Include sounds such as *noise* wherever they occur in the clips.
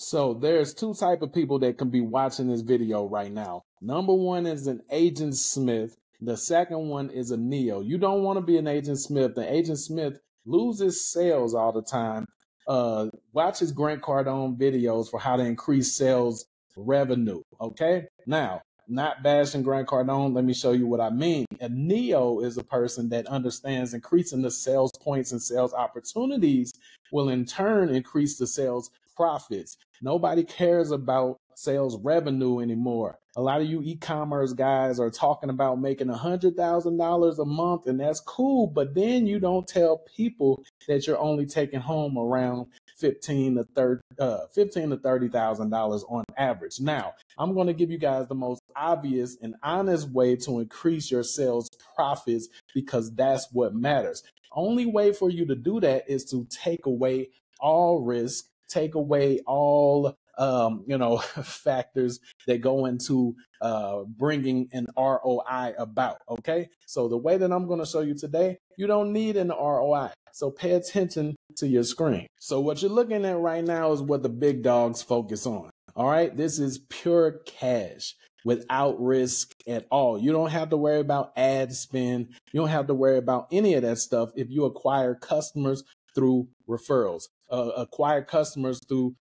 So there's two type of people that can be watching this video right now. Number one is an Agent Smith. The second one is a Neo. You don't want to be an Agent Smith. The Agent Smith loses sales all the time. Uh, watch his Grant Cardone videos for how to increase sales revenue. Okay. Now, not bashing Grant Cardone. Let me show you what I mean. A Neo is a person that understands increasing the sales points and sales opportunities will in turn increase the sales profits. Nobody cares about sales revenue anymore. A lot of you e-commerce guys are talking about making a hundred thousand dollars a month, and that's cool. But then you don't tell people that you're only taking home around fifteen to thirty, uh, fifteen to thirty thousand dollars on average. Now, I'm going to give you guys the most obvious and honest way to increase your sales profits because that's what matters. Only way for you to do that is to take away all risk, take away all um, you know, *laughs* factors that go into uh, bringing an ROI about. Okay. So the way that I'm going to show you today, you don't need an ROI. So pay attention to your screen. So what you're looking at right now is what the big dogs focus on. All right. This is pure cash without risk at all. You don't have to worry about ad spend. You don't have to worry about any of that stuff if you acquire customers through referrals, uh, acquire customers through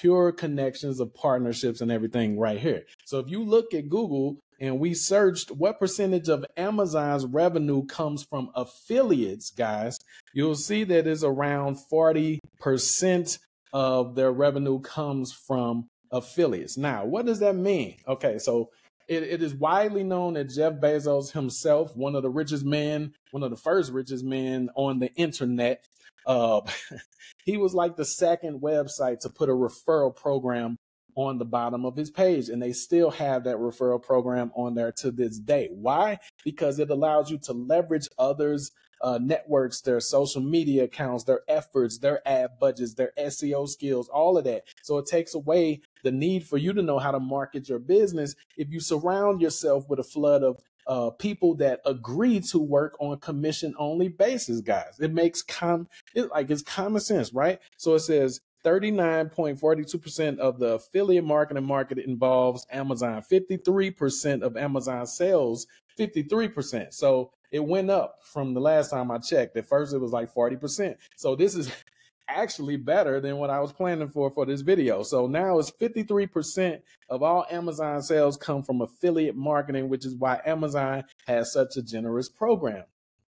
pure connections of partnerships and everything right here. So if you look at Google and we searched what percentage of Amazon's revenue comes from affiliates, guys, you'll see that is around 40% of their revenue comes from affiliates. Now, what does that mean? Okay, so it, it is widely known that Jeff Bezos himself, one of the richest men, one of the first richest men on the internet, uh, *laughs* he was like the second website to put a referral program on the bottom of his page and they still have that referral program on there to this day. Why? Because it allows you to leverage others uh, networks their social media accounts their efforts their ad budgets their seo skills all of that so it takes away the need for you to know how to market your business if you surround yourself with a flood of uh, people that agree to work on a commission only basis, guys. It makes com it like it's common sense, right? So it says 39.42% of the affiliate marketing market involves Amazon. 53% of Amazon sales, 53%. So it went up from the last time I checked. At first it was like 40%. So this is *laughs* actually better than what I was planning for for this video. So now it's 53% of all Amazon sales come from affiliate marketing, which is why Amazon has such a generous program.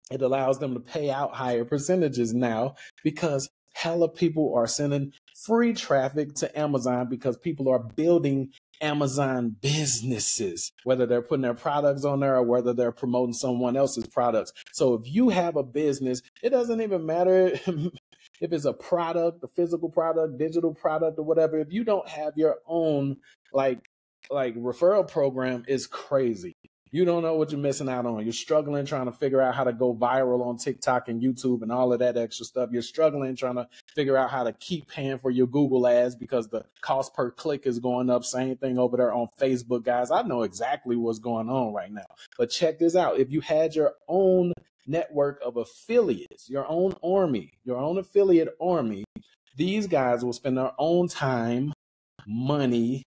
It allows them to pay out higher percentages now because hella people are sending free traffic to Amazon because people are building Amazon businesses, whether they're putting their products on there or whether they're promoting someone else's products. So if you have a business, it doesn't even matter *laughs* if it's a product, a physical product, digital product, or whatever, if you don't have your own like like referral program, is crazy. You don't know what you're missing out on. You're struggling trying to figure out how to go viral on TikTok and YouTube and all of that extra stuff. You're struggling trying to figure out how to keep paying for your Google ads because the cost per click is going up. Same thing over there on Facebook, guys. I know exactly what's going on right now. But check this out. If you had your own network of affiliates, your own army, your own affiliate army, these guys will spend their own time, money,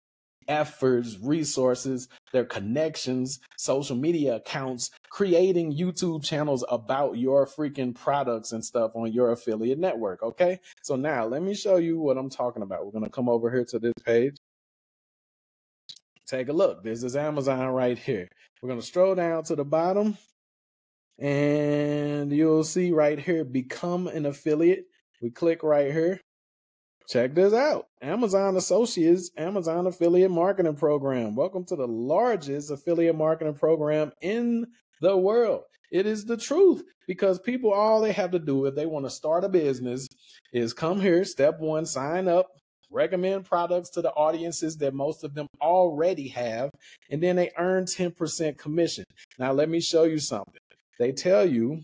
efforts, resources, their connections, social media accounts, creating YouTube channels about your freaking products and stuff on your affiliate network. Okay. So now let me show you what I'm talking about. We're going to come over here to this page. Take a look. This is Amazon right here. We're going to stroll down to the bottom and you'll see right here, become an affiliate. We click right here. Check this out. Amazon Associates, Amazon Affiliate Marketing Program. Welcome to the largest affiliate marketing program in the world. It is the truth because people, all they have to do if they want to start a business is come here. Step one, sign up, recommend products to the audiences that most of them already have, and then they earn 10% commission. Now, let me show you something they tell you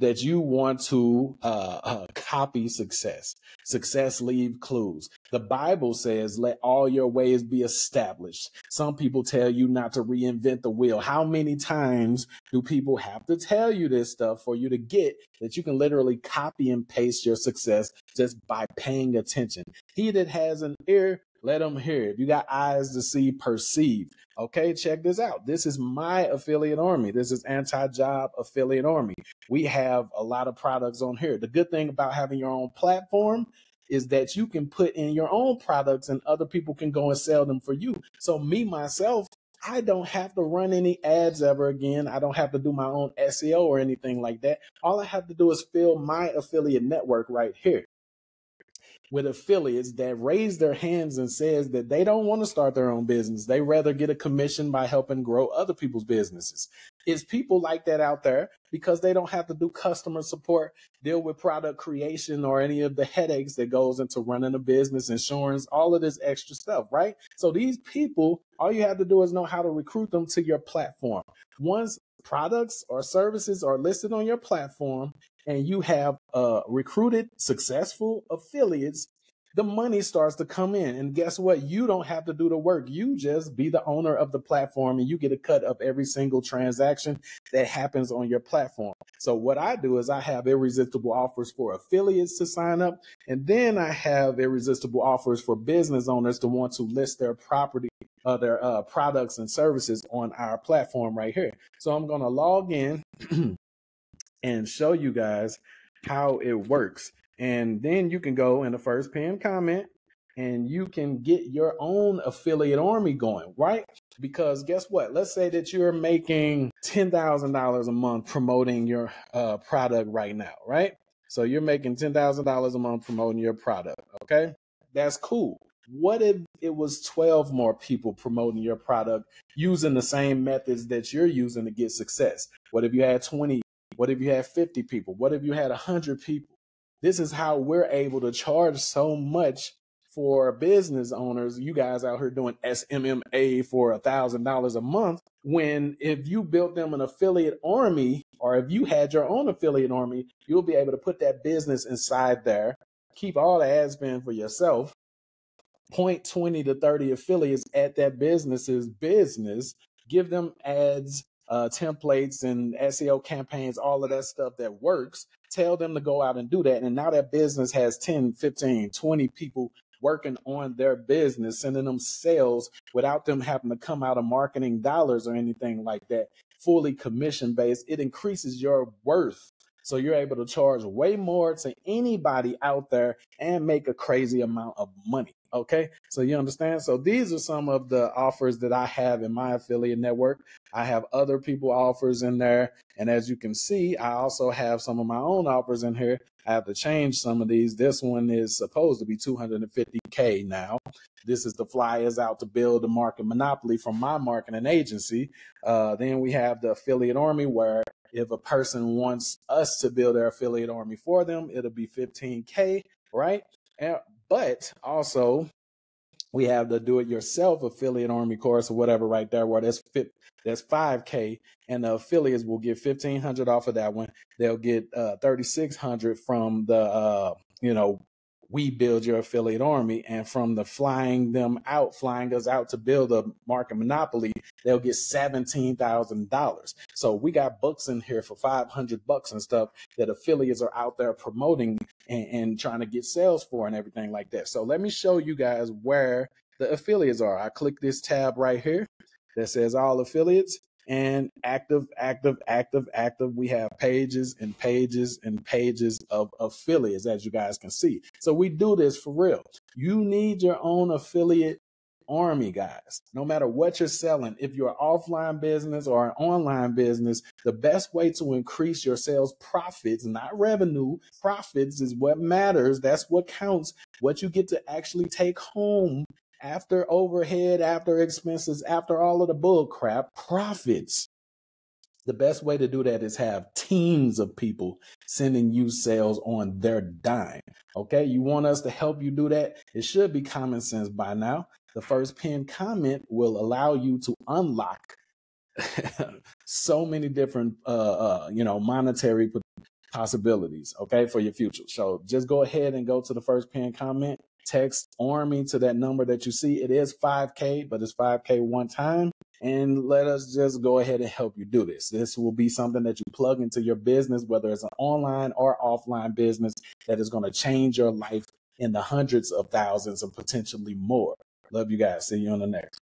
that you want to uh, uh, copy success. Success leave clues. The Bible says, let all your ways be established. Some people tell you not to reinvent the wheel. How many times do people have to tell you this stuff for you to get that you can literally copy and paste your success just by paying attention? He that has an ear, let them hear. If you got eyes to see, perceive. Okay, check this out. This is my affiliate army. This is anti job affiliate army. We have a lot of products on here. The good thing about having your own platform is that you can put in your own products and other people can go and sell them for you. So, me, myself, I don't have to run any ads ever again. I don't have to do my own SEO or anything like that. All I have to do is fill my affiliate network right here with affiliates that raise their hands and says that they don't want to start their own business. They rather get a commission by helping grow other people's businesses. It's people like that out there because they don't have to do customer support, deal with product creation or any of the headaches that goes into running a business, insurance, all of this extra stuff, right? So these people, all you have to do is know how to recruit them to your platform. Once products or services are listed on your platform and you have uh, recruited successful affiliates, the money starts to come in. And guess what? You don't have to do the work. You just be the owner of the platform and you get a cut of every single transaction that happens on your platform. So what I do is I have irresistible offers for affiliates to sign up. And then I have irresistible offers for business owners to want to list their property uh, their uh, products and services on our platform right here. So I'm going to log in *clears throat* and show you guys how it works. And then you can go in the first pinned comment and you can get your own affiliate army going, right? Because guess what? Let's say that you're making $10,000 a month promoting your uh, product right now, right? So you're making $10,000 a month promoting your product, okay? That's cool. What if it was 12 more people promoting your product using the same methods that you're using to get success? What if you had 20 what if you had 50 people? What if you had 100 people? This is how we're able to charge so much for business owners. You guys out here doing SMMA for a $1,000 a month. When if you built them an affiliate army, or if you had your own affiliate army, you'll be able to put that business inside there, keep all the ad spend for yourself, point 20 to 30 affiliates at that business's business, give them ads uh, templates and SEO campaigns, all of that stuff that works, tell them to go out and do that. And now that business has 10, 15, 20 people working on their business, sending them sales without them having to come out of marketing dollars or anything like that, fully commission based. It increases your worth. So you're able to charge way more to anybody out there and make a crazy amount of money. Okay. So you understand? So these are some of the offers that I have in my affiliate network. I have other people offers in there. And as you can see, I also have some of my own offers in here. I have to change some of these. This one is supposed to be 250K now. This is the flyers out to build the market monopoly from my marketing agency. Uh, then we have the affiliate army where if a person wants us to build their affiliate army for them, it'll be 15K, right? And but also, we have the do-it-yourself affiliate army course or whatever right there, where that's fit, that's 5K, and the affiliates will get 1,500 off of that one. They'll get uh, 3,600 from the uh, you know we build your affiliate army. And from the flying them out, flying us out to build a market monopoly, they'll get $17,000. So we got books in here for 500 bucks and stuff that affiliates are out there promoting and, and trying to get sales for and everything like that. So let me show you guys where the affiliates are. I click this tab right here that says all affiliates and active, active, active, active. We have pages and pages and pages of affiliates, as you guys can see. So we do this for real. You need your own affiliate army, guys. No matter what you're selling, if you're an offline business or an online business, the best way to increase your sales profits, not revenue, profits is what matters. That's what counts. What you get to actually take home after overhead, after expenses, after all of the bull crap, profits. The best way to do that is have teams of people sending you sales on their dime. Okay. You want us to help you do that? It should be common sense by now. The first pinned comment will allow you to unlock *laughs* so many different, uh, uh, you know, monetary possibilities. Okay. For your future. So just go ahead and go to the first pinned comment text army to that number that you see. It is 5K, but it's 5K one time. And let us just go ahead and help you do this. This will be something that you plug into your business, whether it's an online or offline business that is going to change your life in the hundreds of thousands and potentially more. Love you guys. See you on the next.